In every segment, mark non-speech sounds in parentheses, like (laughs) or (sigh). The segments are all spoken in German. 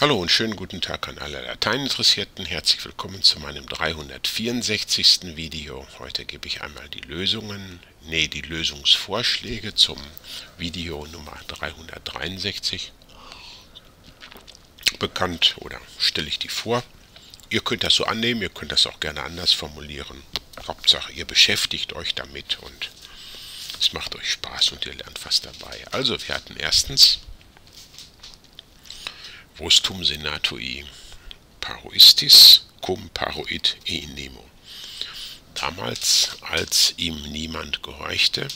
Hallo und schönen guten Tag an alle Lateininteressierten. Herzlich willkommen zu meinem 364. Video. Heute gebe ich einmal die Lösungen, nee, die Lösungsvorschläge zum Video Nummer 363 bekannt oder stelle ich die vor. Ihr könnt das so annehmen, ihr könnt das auch gerne anders formulieren. Hauptsache, ihr beschäftigt euch damit und es macht euch Spaß und ihr lernt was dabei. Also, wir hatten erstens Vostum senatui paroistis cum paroit e nemo. Damals, als ihm niemand gehorchte,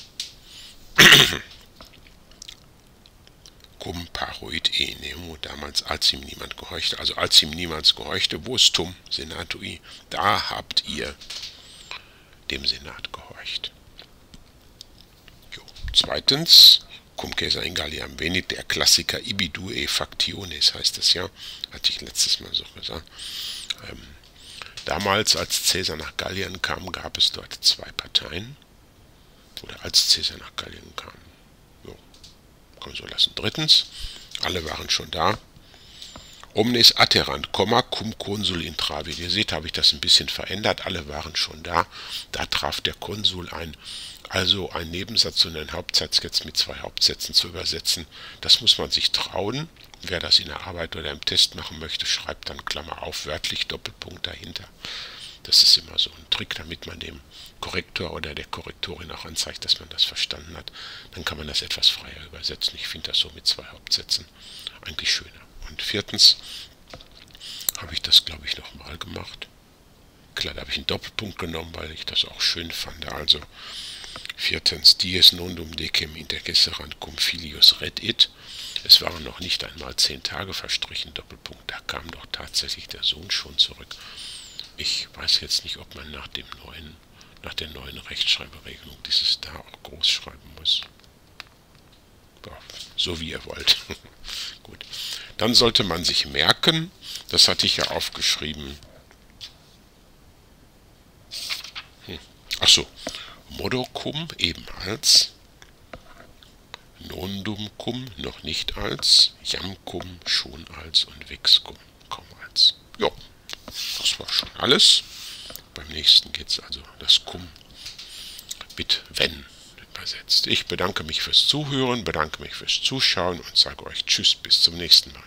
(clears throat) cum paroit e nemo, damals, als ihm niemand gehorchte, also als ihm niemand gehorchte, vostum senatui, da habt ihr dem Senat gehorcht. Jo. Zweitens, cum caesa in Galliam venit, der Klassiker ibi due factiones heißt es ja, hatte ich letztes Mal so gesagt. Ähm, damals, als Caesar nach Gallien kam, gab es dort zwei Parteien. Oder als Caesar nach Gallien kam. Jo, kann man so lassen. Drittens, alle waren schon da. Omnes atterant, cum consul intravit. Ihr seht, habe ich das ein bisschen verändert. Alle waren schon da. Da traf der Konsul ein also ein Nebensatz und ein Hauptsatz jetzt mit zwei Hauptsätzen zu übersetzen, das muss man sich trauen. Wer das in der Arbeit oder im Test machen möchte, schreibt dann Klammer auf, wörtlich Doppelpunkt dahinter. Das ist immer so ein Trick, damit man dem Korrektor oder der Korrektorin auch anzeigt, dass man das verstanden hat. Dann kann man das etwas freier übersetzen. Ich finde das so mit zwei Hauptsätzen eigentlich schöner. Und viertens habe ich das, glaube ich, nochmal gemacht. Klar, da habe ich einen Doppelpunkt genommen, weil ich das auch schön fand. Also Viertens, dies nondum decem intergesserant cum filius redit. Es waren noch nicht einmal zehn Tage verstrichen, Doppelpunkt, da kam doch tatsächlich der Sohn schon zurück. Ich weiß jetzt nicht, ob man nach dem neuen, nach der neuen Rechtschreiberegelung dieses da auch groß schreiben muss. So wie ihr wollt. (laughs) Dann sollte man sich merken, das hatte ich ja aufgeschrieben. Hm. Ach so, Modocum eben als, Nondum cum noch nicht als, Jamcum schon als und Vixcum kaum als. Ja, das war schon alles. Beim nächsten geht es also das Cum mit wenn übersetzt. Ich bedanke mich fürs Zuhören, bedanke mich fürs Zuschauen und sage euch Tschüss, bis zum nächsten Mal.